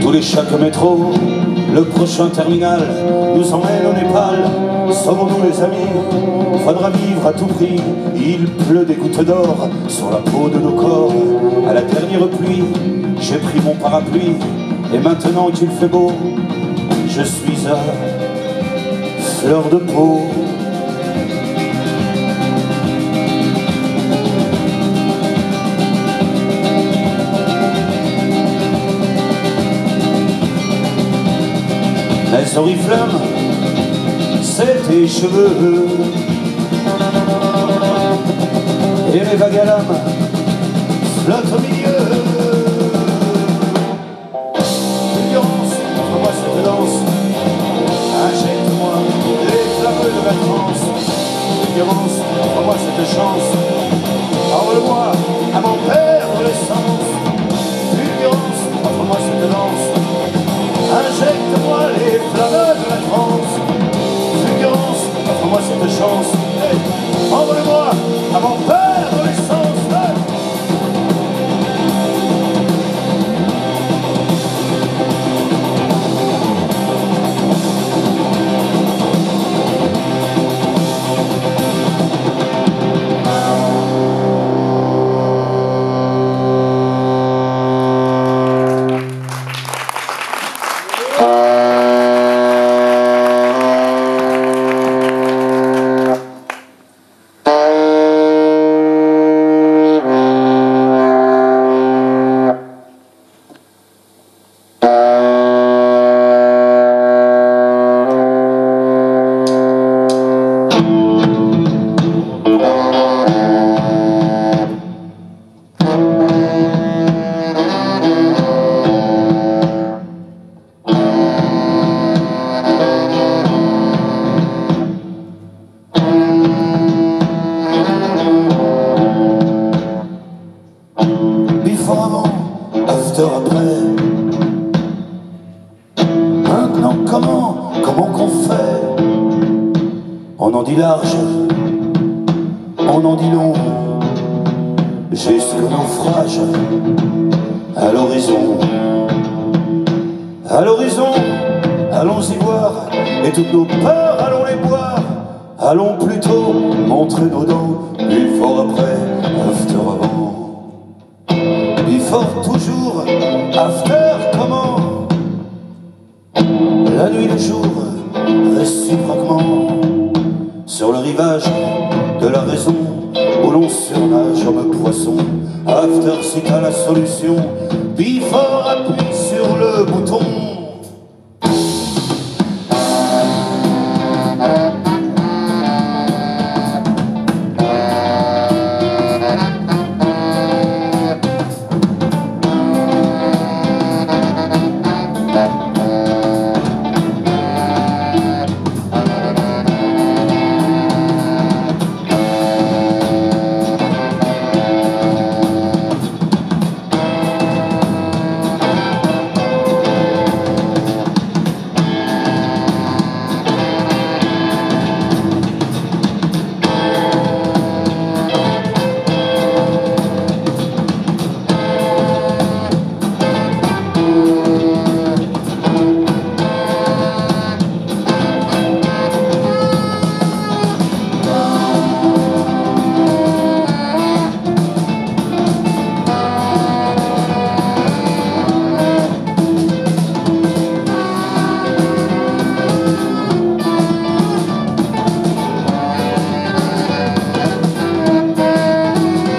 tous les chaque métro. Le prochain terminal nous emmène au Népal. Sauvons-nous les amis, faudra vivre à tout prix. Il pleut des gouttes d'or sur la peau de nos corps. À la dernière pluie, j'ai pris mon parapluie. Et maintenant qu'il fait beau, je suis à fleur de peau. Les oriflammes, c'est tes cheveux. Et les vagues à flottent au milieu. Après. Maintenant comment, comment qu'on fait? On en dit large, on en dit long, jusqu'au naufrage, à l'horizon. À l'horizon, allons-y voir, et toutes nos peurs, allons les boire. Allons plutôt montrer nos dents, before après, after avant. Before toujours, after comment La nuit, le jour, réciproquement. Sur le rivage de la raison Où l'on surnage comme poisson. After c'est à la solution. Before appui